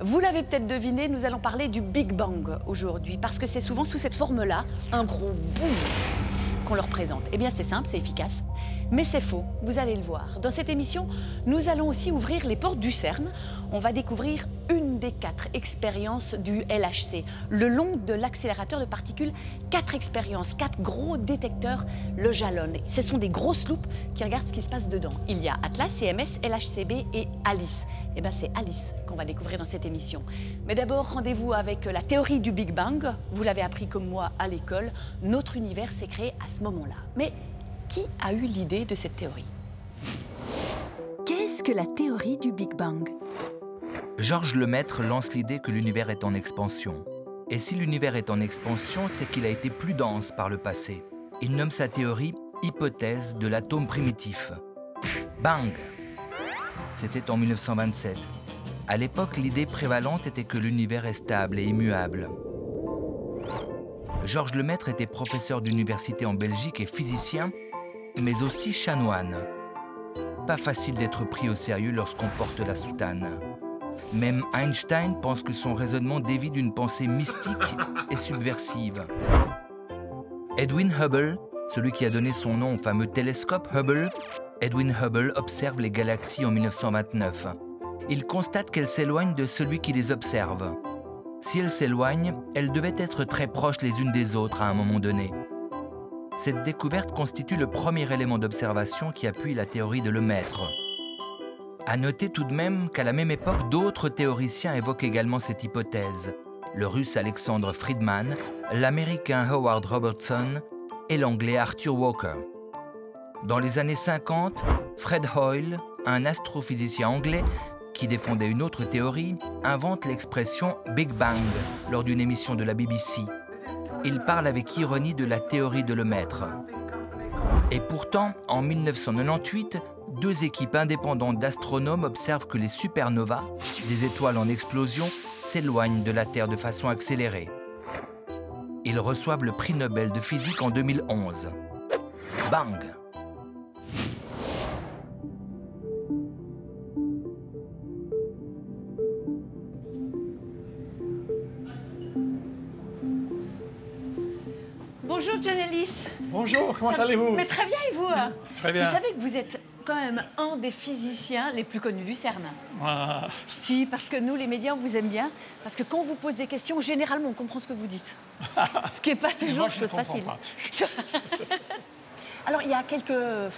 Vous l'avez peut-être deviné, nous allons parler du Big Bang aujourd'hui, parce que c'est souvent sous cette forme-là, un gros boom qu'on leur présente. Eh bien, c'est simple, c'est efficace, mais c'est faux, vous allez le voir. Dans cette émission, nous allons aussi ouvrir les portes du CERN. On va découvrir une des quatre expériences du LHC, le long de l'accélérateur de particules. Quatre expériences, quatre gros détecteurs le jalonnent. Ce sont des grosses loupes qui regardent ce qui se passe dedans. Il y a Atlas, CMS, LHCb et Alice. Eh bien, c'est Alice qu'on va découvrir dans cette émission. Mais d'abord, rendez-vous avec la théorie du Big Bang. Vous l'avez appris comme moi à l'école. Notre univers s'est créé à ce moment-là. Mais qui a eu l'idée de cette théorie Qu'est-ce que la théorie du Big Bang Georges Lemaître lance l'idée que l'univers est en expansion. Et si l'univers est en expansion, c'est qu'il a été plus dense par le passé. Il nomme sa théorie hypothèse de l'atome primitif. Bang C'était en 1927. À l'époque, l'idée prévalente était que l'univers est stable et immuable. Georges Lemaître était professeur d'université en Belgique et physicien, mais aussi chanoine. Pas facile d'être pris au sérieux lorsqu'on porte la soutane. Même Einstein pense que son raisonnement dévie d'une pensée mystique et subversive. Edwin Hubble, celui qui a donné son nom au fameux télescope Hubble, Edwin Hubble observe les galaxies en 1929. Il constate qu'elles s'éloignent de celui qui les observe. Si elles s'éloignent, elles devaient être très proches les unes des autres à un moment donné. Cette découverte constitue le premier élément d'observation qui appuie la théorie de Lemaître. À noter tout de même qu'à la même époque, d'autres théoriciens évoquent également cette hypothèse. Le russe Alexandre Friedman, l'américain Howard Robertson et l'anglais Arthur Walker. Dans les années 50, Fred Hoyle, un astrophysicien anglais qui défendait une autre théorie, invente l'expression Big Bang lors d'une émission de la BBC. Il parle avec ironie de la théorie de Lemaître. Et pourtant, en 1998, deux équipes indépendantes d'astronomes observent que les supernovas, des étoiles en explosion, s'éloignent de la Terre de façon accélérée. Ils reçoivent le prix Nobel de physique en 2011. Bang Bonjour, comment allez-vous Mais très bien et vous Très bien. Vous savez que vous êtes quand même un des physiciens les plus connus du CERN. Ah, Si, parce que nous, les médias, on vous aime bien. Parce que quand on vous pose des questions, généralement, on comprend ce que vous dites. ce qui n'est pas toujours moi, je chose facile. pas. Alors, il y a quelques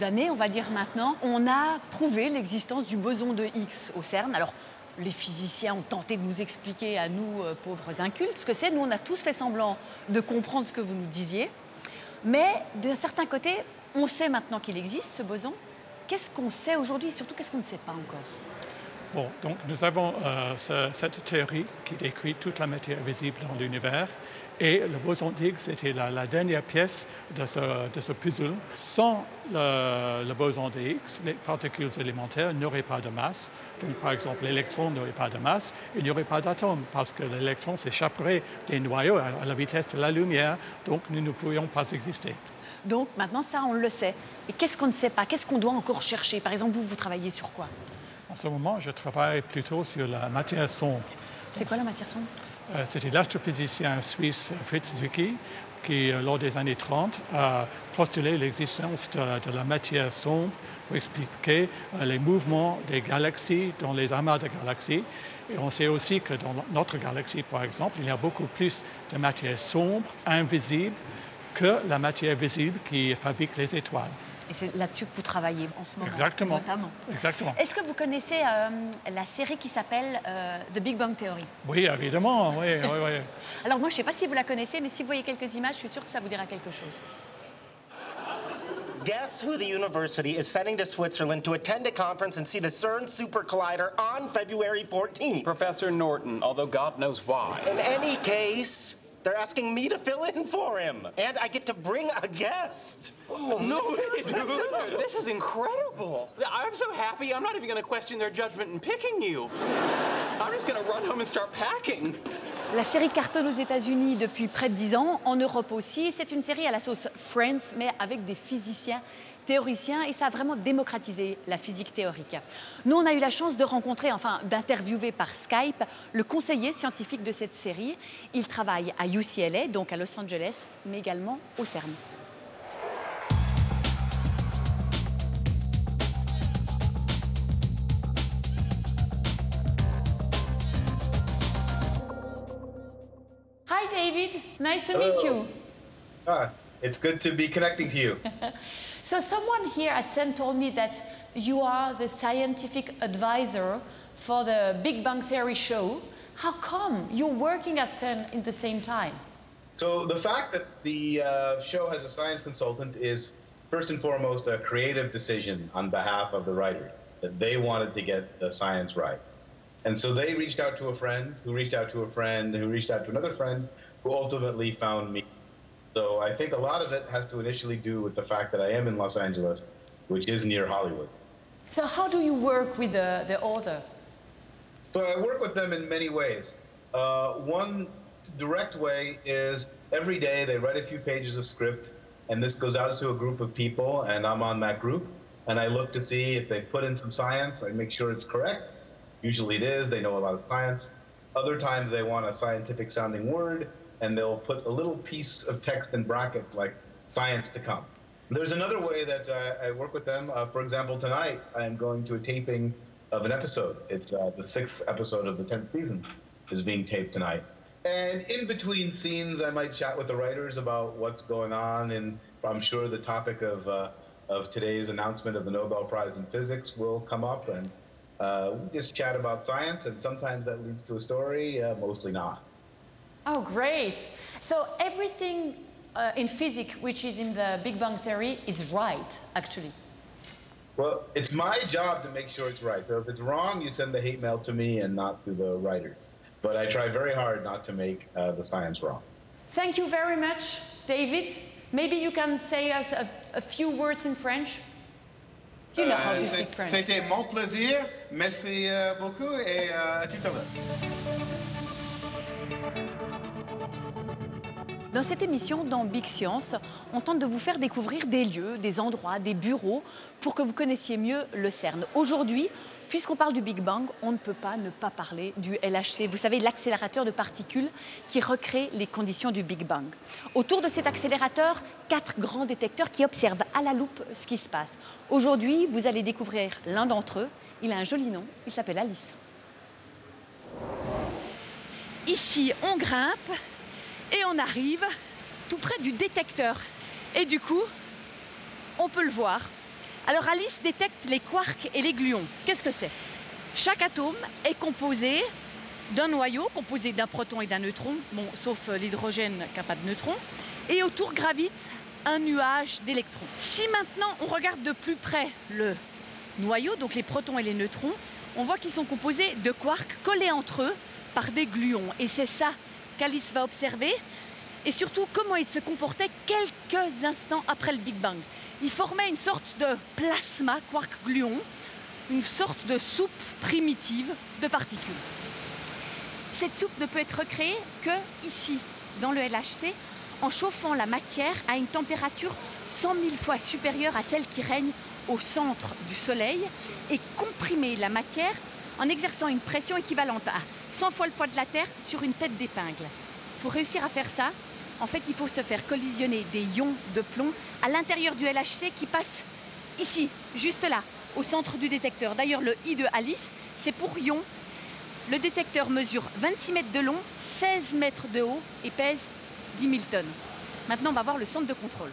années, on va dire maintenant, on a prouvé l'existence du boson de Higgs au CERN. Alors, les physiciens ont tenté de nous expliquer à nous, euh, pauvres incultes, ce que c'est. Nous, on a tous fait semblant de comprendre ce que vous nous disiez. Mais d'un certain côté, on sait maintenant qu'il existe, ce boson. Qu'est-ce qu'on sait aujourd'hui? Et surtout qu'est-ce qu'on ne sait pas encore? Bon, donc nous avons euh, ce- cette théorie qui décrit toute la matière visible dans l'univers. Et le boson d'Higgs était la, la dernière pièce de ce, de ce puzzle. Sans le, le boson de Higgs, les particules élémentaires n'auraient pas de masse. Donc, par exemple, l'électron n'aurait pas de masse, il n'y aurait pas d'atome parce que l'électron s'échapperait des noyaux à, à la vitesse de la lumière. Donc, nous ne pourrions pas exister. Donc maintenant, ça, on le sait. Et qu'est-ce qu'on ne sait pas? Qu'est-ce qu'on doit encore chercher? Par exemple, vous, vous travaillez sur quoi? En ce moment, je travaille plutôt sur la matière sombre. C'est quoi la matière sombre? C'était l'astrophysicien suisse Fritz Zwicky qui, euh, lors des années 30, a postulé l'existence de, de la matière sombre pour expliquer euh, les mouvements des galaxies dans les amas de galaxies. Et on sait aussi que dans notre galaxie, par exemple, il y a beaucoup plus de matière sombre, invisible, que la matière visible qui fabrique les étoiles. Et c'est là-dessus que vous travaillez en ce moment. Exactement. Notamment. Exactement. Est-ce que vous connaissez euh, la série qui s'appelle euh, The Big Bang Theory? Oui, évidemment, oui, oui, oui. Alors moi, je ne sais pas si vous la connaissez, mais si vous voyez quelques images, je suis sûre que ça vous dira quelque chose. Guess who the university is sending to Switzerland to attend a conference and see the CERN Super Collider on February 14th? Professor Norton, although God knows why. In any case, they're asking me to fill in for him. And I get to bring a guest. Oh, no way, dude. This is incredible. I'm so happy, I'm not even going to question their judgment in picking you. La série cartonne aux États-Unis depuis près de 10 ans, en Europe aussi. C'est une série à la sauce Friends, mais avec des physiciens théoricien et ça a vraiment démocratisé la physique théorique. Nous, on a eu la chance de rencontrer, enfin d'interviewer par Skype, le conseiller scientifique de cette série. Il travaille à UCLA, donc à Los Angeles, mais également au CERN. Nice to meet you. Ah, it's good to be connecting to you. So someone here at CERN told me that you are the scientific advisor for the Big Bang Theory show. How come you're working at CERN in the same time? so the fact that the uh, show has a science consultant is first and foremost a creative decision on behalf of the writer that they wanted to get the science right. And so they reached out to a friend who reached out to a friend who reached out to another friend who ultimately found me. So I think a lot of it has to initially do with the fact that I am in Los Angeles, which is near Hollywood. So how do you work with the, the author? So I work with them in many ways. Uh, one direct way is every day they write a few pages of script, and this goes out to a group of people, and I'm on that group, and I look to see if they've put in some science. I make sure it's correct. Usually it is. They know a lot of science. Other times they want a scientific sounding word, and they'll put a little piece of text in brackets like science to come. There's another way that uh, I work with them. Uh, for example, tonight I'm going to a taping of an episode. It's uh, the sixth episode of the 10th season is being taped tonight. And in between scenes, I might chat with the writers about what's going on, and I'm sure the topic of uh, of today's announcement of the Nobel Prize in Physics will come up, and uh, we just chat about science. And sometimes that leads to a story, uh, mostly not. Oh, great. So everything uh, in physics which is in the Big Bang Theory is right, actually. Well, it's my job to make sure it's right. So if it's wrong, you send the hate mail to me and not to the writer. But I try very hard not to make uh, the science wrong. Thank you very much, David. Maybe you can say us a, a few words in French. You know how to Euh, speak c'est- French. C'était mon plaisir. Merci euh, beaucoup et euh, à tout à l'heure. Dans cette émission, dans Big Science, on tente de vous faire découvrir des lieux, des endroits, des bureaux pour que vous connaissiez mieux le CERN. Aujourd'hui, puisqu'on parle du Big Bang, on ne peut pas ne pas parler du LHC. Vous savez, l'accélérateur de particules qui recrée les conditions du Big Bang. Autour de cet accélérateur, quatre grands détecteurs qui observent à la loupe ce qui se passe. Aujourd'hui, vous allez découvrir l'un d'entre eux. Il a un joli nom, il s'appelle Alice. Ici, on grimpe et on arrive tout près du détecteur. Et du coup, on peut le voir. Alors Alice détecte les quarks et les gluons. Qu'est-ce que c'est? Chaque atome est composé d'un noyau composé d'un proton et d'un neutron, sauf euh, l'hydrogène qui n'a pas de neutrons, et autour gravite un nuage d'électrons. Si maintenant on regarde de plus près le noyau, donc les protons et les neutrons, on voit qu'ils sont composés de quarks collés entre eux par des gluons. Et c'est ça qu'Alice va observer. Et surtout, comment ils se comportaient quelques instants après le Big Bang. Ils formaient une sorte de plasma quark-gluon, une sorte de soupe primitive de particules. Cette soupe ne peut être recréée que ici, dans le LHC, en chauffant la matière à une température 100 000 fois supérieure à celle qui règne au centre du Soleil et comprimer la matière en exerçant une pression équivalente à 100 fois le poids de la Terre sur une tête d'épingle. Pour réussir à faire ça, en fait, il faut se faire collisionner des ions de plomb à l'intérieur du LHC qui passe ici, juste là, au centre du détecteur. D'ailleurs, le I de Alice, c'est pour ion. Le détecteur mesure 26 mètres de long, 16 mètres de haut et pèse 10 000 tonnes. Maintenant, on va voir le centre de contrôle.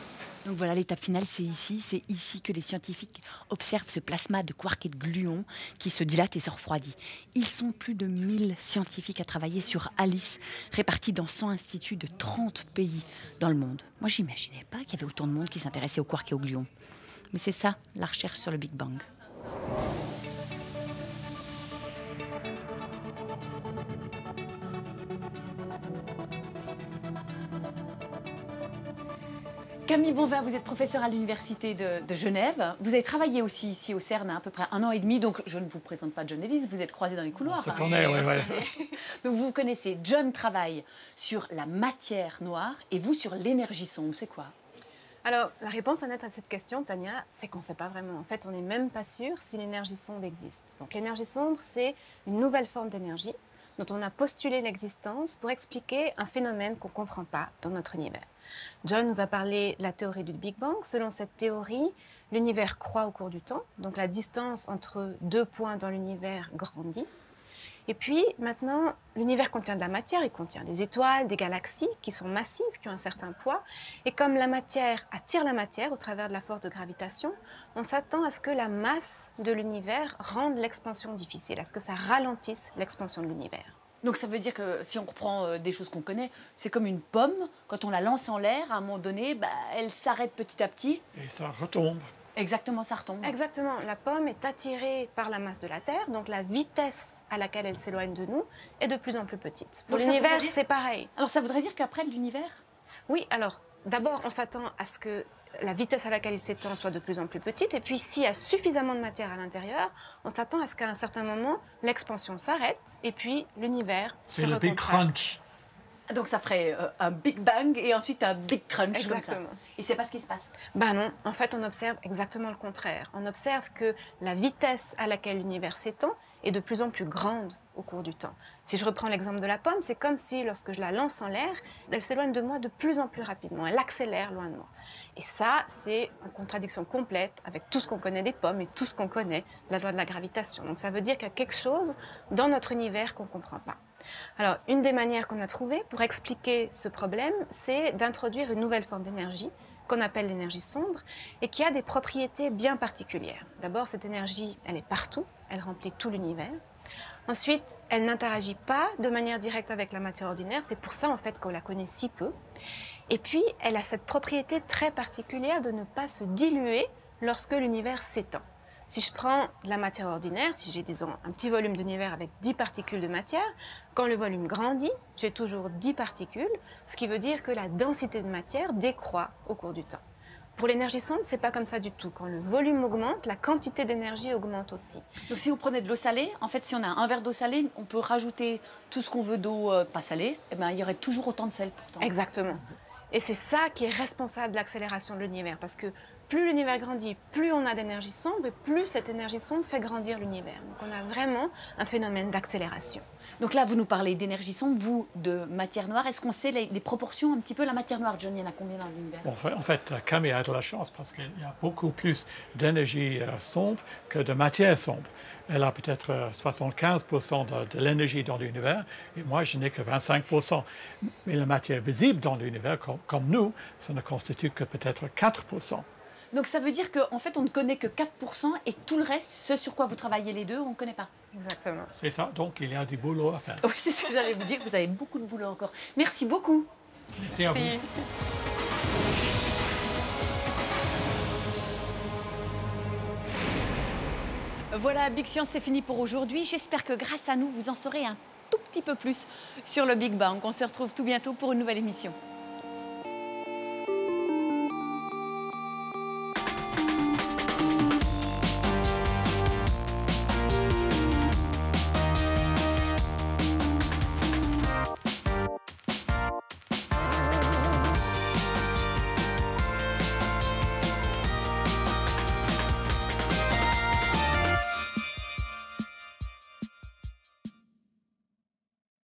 Donc voilà, l'étape finale, c'est ici. C'est ici que les scientifiques observent ce plasma de quark et de gluons qui se dilate et se refroidit. Ils sont plus de 1000 scientifiques à travailler sur Alice, répartis dans 100 instituts de 30 pays dans le monde. Moi, j'imaginais pas qu'il y avait autant de monde qui s'intéressait aux quarks et aux gluons. Mais c'est ça, la recherche sur le Big Bang. Camille Bonvin, vous êtes professeur à l'Université de, de Genève. Vous avez travaillé aussi ici au CERN à, à peu près un an et demi, donc je ne vous présente pas John Ellis, vous êtes croisés dans les couloirs. se hein. connaît, oui, oui. Donc vous connaissez, John travaille sur la matière noire et vous sur l'énergie sombre, c'est quoi? Alors, la réponse honnête à cette question, Tania, c'est qu'on ne sait pas vraiment. En fait, on n'est même pas sûr si l'énergie sombre existe. Donc, l'énergie sombre, c'est une nouvelle forme d'énergie dont on a postulé l'existence pour expliquer un phénomène qu'on ne comprend pas dans notre univers. John nous a parlé de la théorie du Big Bang. Selon cette théorie, l'univers croît au cours du temps, donc la distance entre deux points dans l'univers grandit. Et puis maintenant, l'univers contient de la matière, il contient des étoiles, des galaxies qui sont massives, qui ont un certain poids. Et comme la matière attire la matière au travers de la force de gravitation, on s'attend à ce que la masse de l'univers rende l'expansion difficile, à ce que ça ralentisse l'expansion de l'univers. Donc ça veut dire que si on reprend euh, des choses qu'on connaît, c'est comme une pomme, quand on la lance en l'air, à un moment donné, bah, elle s'arrête petit à petit. Et ça retombe. Exactement, ça retombe. Exactement. La pomme est attirée par la masse de la Terre, donc la vitesse à laquelle elle s'éloigne de nous est de plus en plus petite. Pour l'univers, dire- c'est pareil. Alors ça voudrait dire qu'après l'univers? Oui, alors d'abord, on s'attend à ce que la vitesse à laquelle il s'étend soit de plus en plus petite. Et puis, s'il y a suffisamment de matière à l'intérieur, on s'attend à ce qu'à un certain moment, l'expansion s'arrête et puis l'univers se C'est le Big. Crunch. Donc ça ferait euh, un Big Bang et ensuite un Big Crunch comme ça. Exactement. Et c'est pas ce qui se passe. Ben non, en fait, on observe exactement le contraire. On observe que la vitesse à laquelle l'univers s'étend est de plus en plus grande au cours du temps. Si je reprends l'exemple de la pomme, c'est comme si, lorsque je la lance en l'air, elle s'éloigne de moi de plus en plus rapidement. Elle accélère loin de moi. Et ça, c'est en contradiction complète avec tout ce qu'on connaît des pommes et tout ce qu'on connaît de la loi de la gravitation. Donc ça veut dire qu'il y a quelque chose dans notre univers qu'on ne comprend pas. Alors, une des manières qu'on a trouvées pour expliquer ce problème, c'est d'introduire une nouvelle forme d'énergie qu'on appelle l'énergie sombre et qui a des propriétés bien particulières. D'abord, cette énergie, elle est partout, elle remplit tout l'univers. Ensuite, elle n'interagit pas de manière directe avec la matière ordinaire, c'est pour ça en fait qu'on la connaît si peu. Et puis, elle a cette propriété très particulière de ne pas se diluer lorsque l'univers s'étend. Si je prends de la matière ordinaire, si j'ai disons un petit volume d'univers avec 10 particules de matière, quand le volume grandit, j'ai toujours 10 particules, ce qui veut dire que la densité de matière décroît au cours du temps. Pour l'énergie sombre, c'est pas comme ça du tout. Quand le volume augmente, la quantité d'énergie augmente aussi. Donc si vous prenez de l'eau salée, en fait si on a un verre d'eau salée, on peut rajouter tout ce qu'on veut d'eau euh, pas salée, et ben il y aurait toujours autant de sel pourtant. Exactement. Et c'est ça qui est responsable de l'accélération de l'univers, parce que plus l'univers grandit, plus on a d'énergie sombre, et plus cette énergie sombre fait grandir l'univers. Donc on a vraiment un phénomène d'accélération. Donc là vous nous parlez d'énergie sombre, vous de matière noire. Est-ce qu'on sait les, proportions un petit peu? La matière noire, John Il y en a combien dans l'univers? En fait, euh, Camille a de la chance parce qu'il y a beaucoup plus d'énergie euh, sombre que de matière sombre. Elle a peut-être euh, 75% de, de l'énergie dans l'univers et moi, je n'ai que 25%. Mais la matière visible dans l'univers, com- comme nous, ça ne constitue que peut-être 4%. Donc ça veut dire qu'en fait on ne connaît que 4% et tout le reste, ce sur quoi vous travaillez les deux, on ne connaît pas. Exactement. C'est ça, donc il y a du boulot à faire. Oui, c'est ce que j'allais vous dire, vous avez beaucoup de boulot encore. Merci beaucoup. Merci à vous. Voilà, Big Science, c'est fini pour aujourd'hui. J'espère que grâce à nous, vous en saurez un tout petit peu plus sur le Big Bang. On se retrouve tout bientôt pour une nouvelle émission.